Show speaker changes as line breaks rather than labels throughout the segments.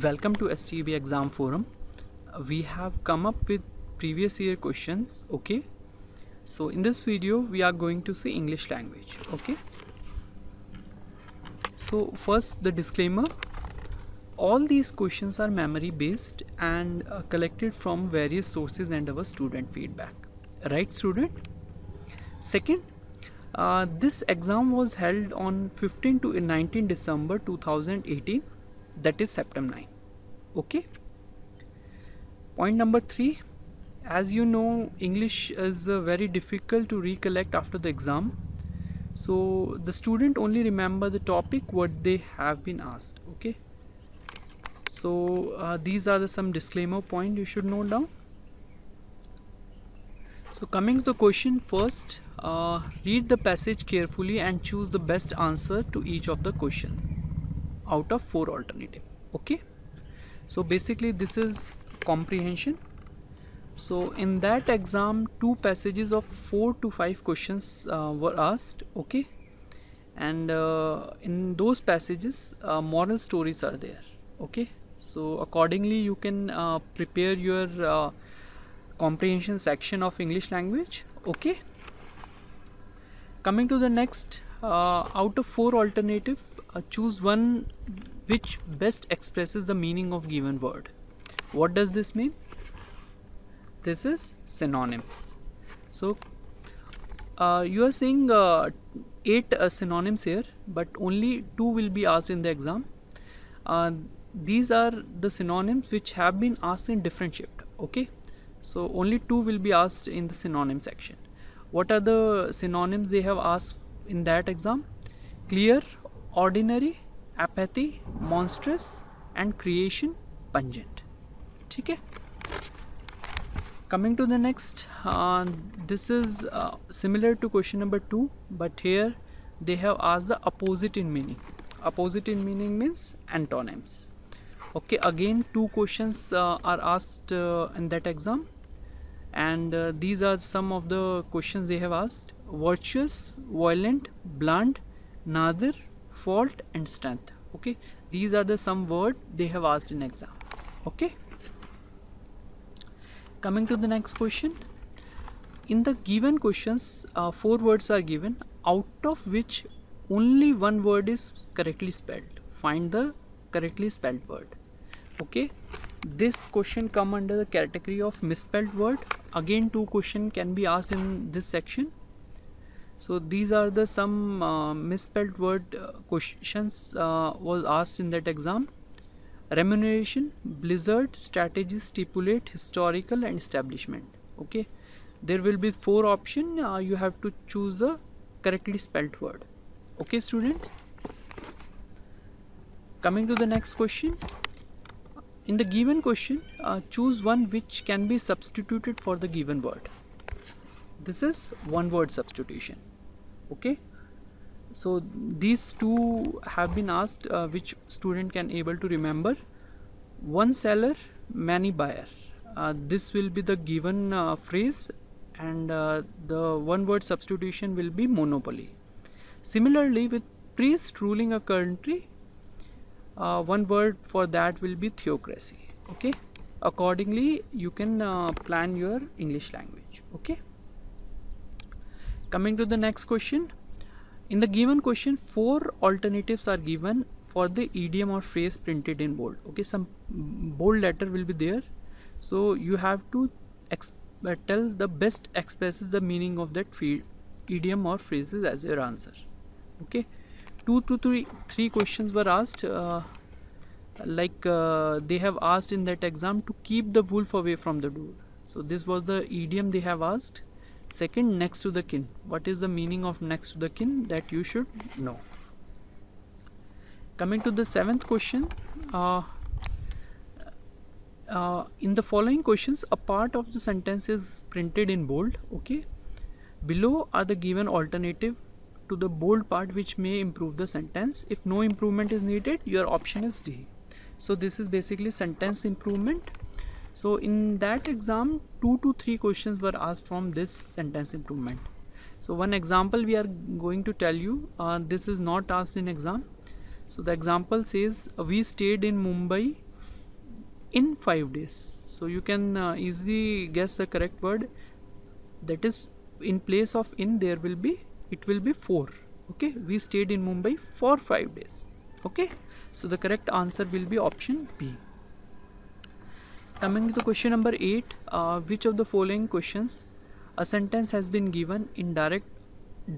welcome to AnB exam forum. We have come up with previous year questions okay? So in this video we are going to see English language okay? So first the disclaimer. All these questions are memory based and uh, collected from various sources and our student feedback. Right student? Second uh, this exam was held on 15 to 19 December 2018 that is CEPTAM 9 okay? Point number 3 as you know English is uh, very difficult to recollect after the exam. So the student only remember the topic what they have been asked okay? So uh, these are the some disclaimer point you should note down. So coming to the question first uh, read the passage carefully and choose the best answer to each of the questions out of four alternative okay? So basically this is comprehension. So in that exam two passages of four to five questions uh, were asked okay? And uh, in those passages uh, moral stories are there okay? So accordingly you can uh, prepare your uh, comprehension section of English language okay? Coming to the next uh, out of four alternative choose one which best expresses the meaning of given word. What does this mean? This is synonyms. So uh, you are seeing uh, eight uh, synonyms here but only two will be asked in the exam. Uh, these are the synonyms which have been asked in different shift okay? So only two will be asked in the synonym section. What are the synonyms they have asked in that exam? Clear ordinary apathy monstrous and creation pungent. Okay. Coming to the next uh, this is uh, similar to question number two but here they have asked the opposite in meaning. Opposite in meaning means antonyms. Okay again two questions uh, are asked uh, in that exam. And uh, these are some of the questions they have asked. Virtuous violent blunt nadir fault and strength. Okay? These are the some word they have asked in exam. Okay? Coming to the next question. In the given questions uh, four words are given out of which only one word is correctly spelled. Find the correctly spelled word. Okay? This question come under the category of misspelled word. Again two question can be asked in this section so these are the some uh, misspelled word uh, questions uh, was asked in that exam. Remuneration blizzard strategy stipulate historical and establishment. Okay? There will be four option. Uh, you have to choose the correctly spelled word. Okay student? Coming to the next question. In the given question uh, choose one which can be substituted for the given word. This is one word substitution okay? So these two have been asked uh, which student can able to remember. One seller many buyer. Uh, this will be the given uh, phrase and uh, the one word substitution will be monopoly. Similarly with priest ruling a country uh, one word for that will be theocracy. Okay? Accordingly you can uh, plan your english language. Okay coming to the next question in the given question, four alternatives are given for the idiom or phrase printed in bold. Okay, some bold letter will be there. So you have to tell the best expresses the meaning of that idiom or phrases as your answer. Okay, two to three three questions were asked. Uh, like uh, they have asked in that exam to keep the wolf away from the door. So this was the idiom they have asked second next to the kin. What is the meaning of next to the kin that you should know? Coming to the seventh question uh, uh, in the following questions a part of the sentence is printed in bold okay? Below are the given alternative to the bold part which may improve the sentence. If no improvement is needed your option is D. So this is basically sentence improvement so in that exam two to three questions were asked from this sentence improvement. So one example we are going to tell you uh, this is not asked in exam. So the example says we stayed in Mumbai in 5 days. So you can uh, easily guess the correct word. That is in place of in there will be it will be 4 okay? We stayed in Mumbai for 5 days. Okay? So the correct answer will be option B coming to question number 8 uh, which of the following questions a sentence has been given in direct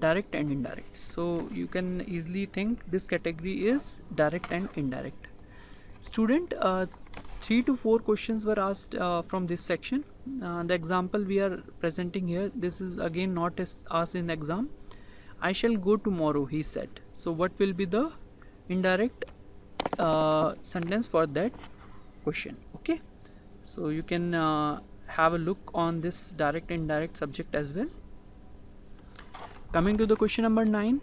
direct and indirect? So you can easily think this category is direct and indirect. Student uh, three to four questions were asked uh, from this section. Uh, the example we are presenting here this is again not asked in exam. I shall go tomorrow he said. So what will be the indirect uh, sentence for that question? Okay so you can uh, have a look on this direct and indirect subject as well. Coming to the question number 9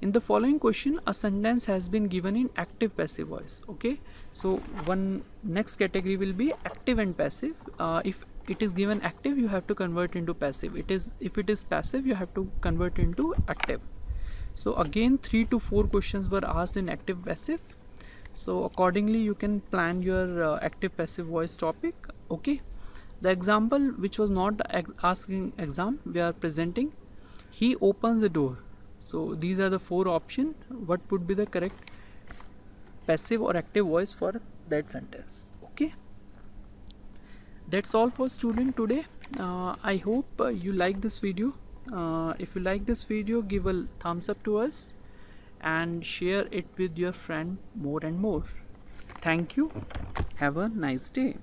in the following question a sentence has been given in active passive voice okay? So one next category will be active and passive. Uh, if it is given active you have to convert into passive. It is if it is passive you have to convert into active. So again three to four questions were asked in active passive so accordingly you can plan your uh, active passive voice topic okay? The example which was not asking exam we are presenting he opens the door. So these are the four options. What would be the correct passive or active voice for that sentence okay? That's all for student today. Uh, I hope uh, you like this video. Uh, if you like this video give a thumbs up to us and share it with your friend more and more. Thank you. Have a nice day